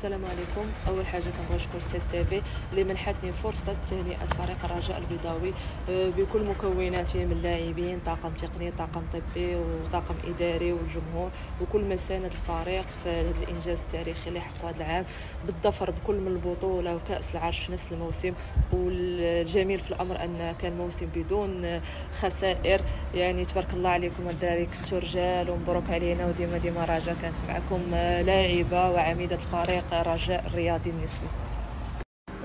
حاجة كنبغي نشكر سي تي في اللي منحتني فرصة تهنئة فريق الرجاء البيضاوي آه، بكل مكوناته من لاعبين طاقم تقني طاقم طبي وطاقم إداري والجمهور وكل من ساند الفريق في هذا الإنجاز التاريخي اللي حققه هذا العام. بالظفر بكل من البطولة وكأس العرش في نفس الموسم. والجميل في الأمر أن كان موسم بدون خسائر. يعني تبارك الله عليكم الدراري كنتو رجال ومبروك علينا وديما ديما رجاء كانت معكم لاعبة وعميدة الفريق. رجاء الرياضي النسوي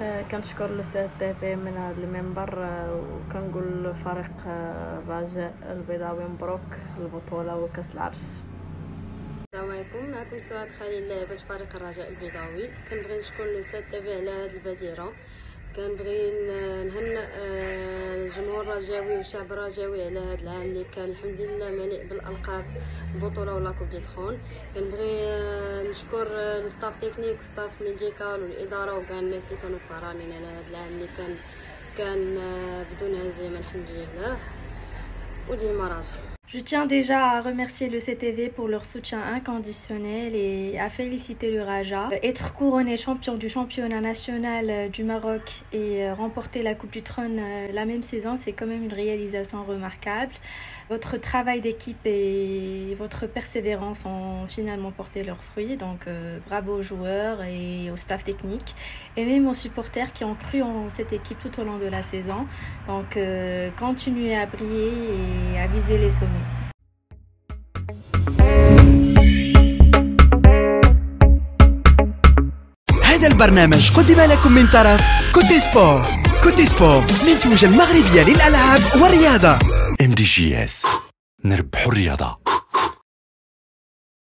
آه، كنشكر لسي تي في من هذا المنبر آه، وكنقول فريق آه، الرجاء البيضاوي مبروك البطولة وكأس العرش السلام عليكم معكم سعاد خليل لاعبة فريق الرجاء البيضاوي. كنبغي نشكر لسات تي على هذه البديره كنبغي نهنئ الرجاوي والشعب الرجاوي على هذا العام اللي كان الحمد لله مليء بالألقاب البطولة ولا كوب دي ترون كنبغي نشكر الستاف تكنيك ستاف ميديكال والإدارة وكاع الناس اللي كانوا سهرانين على هذا العام اللي كان كان بدون هزيمة الحمد لله. وديما راجع Je tiens déjà à remercier le CTV pour leur soutien inconditionnel et à féliciter le Raja. Être couronné champion du championnat national euh, du Maroc et euh, remporter la Coupe du Trône euh, la même saison, c'est quand même une réalisation remarquable. Votre travail d'équipe et votre persévérance ont finalement porté leurs fruits. Donc bravo aux joueurs et au staff technique et même aux supporters qui ont cru en cette équipe tout au long de la saison. Donc continuez à briller et à viser les sommets. هذا البرنامج قدم لكم من طرف كوتي سبور. Cote Sport منتوجة المغربية للألعاب والرياضة. MDJS نربحوا الرياضة.